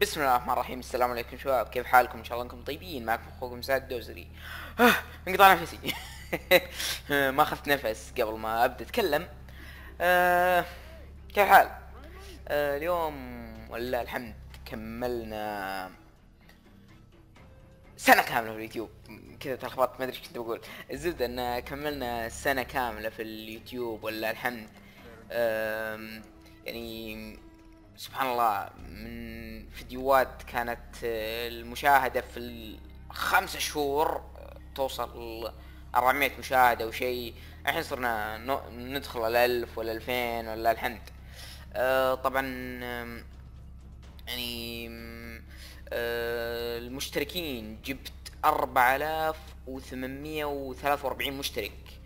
بسم الله الرحمن الرحيم. السلام عليكم شباب. كيف حالكم؟ إن شاء الله إنكم طيبين. معكم أخوكم سعد الدوزري. آه انقطع نفسي. ما أخذت نفس قبل ما أبدأ أتكلم. آه كيف الحال آه اليوم ولله الحمد كملنا سنة كاملة في اليوتيوب. كذا تلخبطت ما أدري إيش كنت بقول. الزبدة إن كملنا سنة كاملة في اليوتيوب ولله الحمد. يعني سبحان الله من فيديوهات كانت آه، المشاهدة في الخمسة شهور آه، توصل 400 مشاهدة أو شيء. الحين صرنا ندخل 1000 ولا 2000 ولا الحمد. آه، طبعا يعني المشتركين جبت 4843 مشترك.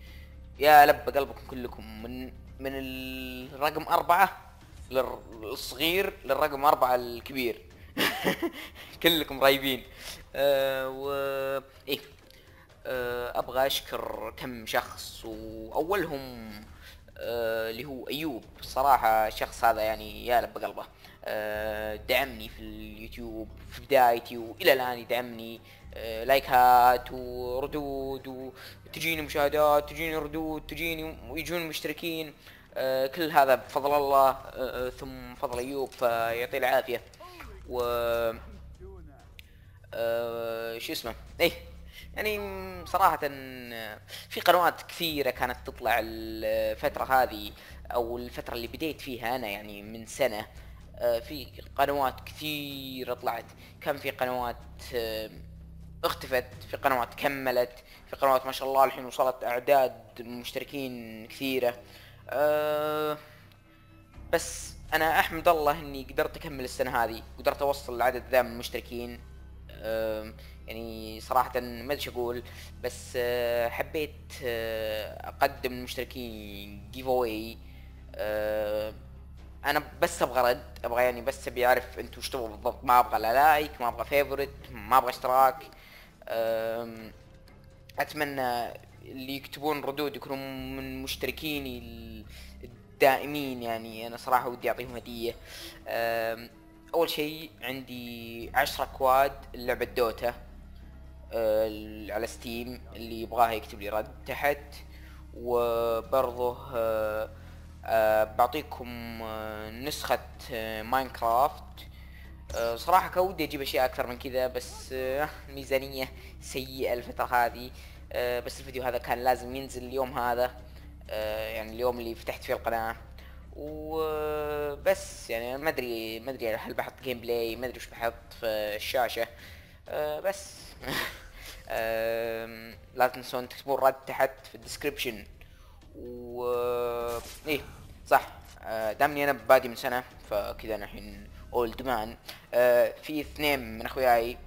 يا لب قلبكم كلكم من من الرقم أربعة للصغير للرقم أربعة الكبير. كلكم رايبين. أه و إيه. أه أبغى أشكر كم شخص وأولهم آه، اللي هو أيوب. الصراحة الشخص هذا يعني يا لب قلبه آه، دعمني في اليوتيوب في بدايتي وإلى الآن يدعمني. آه، لايكات وردود وتجيني مشاهدات تجيني ردود تجيني ويجون مشتركين. كل هذا بفضل الله آه، آه، ثم فضل أيوب فيعطيه العافية. و آه، شو اسمه؟ إيه يعني صراحة آه، في قنوات كثيرة كانت تطلع الفترة هذه أو الفترة اللي بديت فيها أنا يعني من سنة. آه، في قنوات كثيرة طلعت. كان في قنوات آه، اختفت في قنوات كملت في قنوات ما شاء الله الحين وصلت أعداد مشتركين كثيرة. أه بس أنا أحمد الله إني قدرت أكمل السنة هذه قدرت أوصل العدد ذا من المشتركين. أم، يعني صراحة ما أدري أقول بس أه، حبيت أه، أقدم للمشتركين giveaway أنا بس أبغى رد أبغى يعني بس أبي أعرف أنتم وش تبغوا بالضبط ما أبغى لا like ما أبغى favorite ما أبغى اشتراك. أتمنى اللي يكتبون ردود يكونوا من مشتركيني ال- الدائمين يعني. أنا صراحة ودي أعطيهم هدية. أول شيء عندي عشرة كواد لعبة Dota أه، على Steam اللي يبغاها يكتب لي رد تحت. وبرضه أه، أه، بعطيكم أه، نسخة أه، Minecraft. أه، صراحة كان ودي أجيب أشياء أكثر من كذا بس أه، الميزانية سيئة الفترة هذه. أه، بس الفيديو هذا كان لازم ينزل اليوم هذا. أه، يعني اليوم اللي فتحت فيه القناة. وبس يعني ما أدري ما أدري هل بحط gameplay ما أدري وش بحط في الشاشة. أه، بس. لا تنسون تكتبون رد تحت في ال description و إيه صح. آه، دامني أنا بادي من سنة فكذا أنا الحين old man في اثنين من أخوياي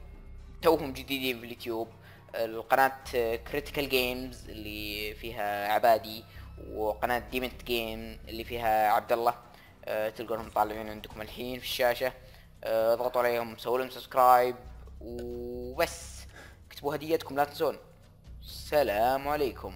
توهم جديدين في اليوتيوب. القناة Critical Games اللي فيها عبادي وقناة ديمنت جيم اللي فيها عبد الله آه، تلقونهم طالعين عندكم الحين في الشاشة. آه، اضغطوا عليهم سووا لهم سبسكرايب وبس. اكتبوا هديتكم لا تنسون. السلام عليكم.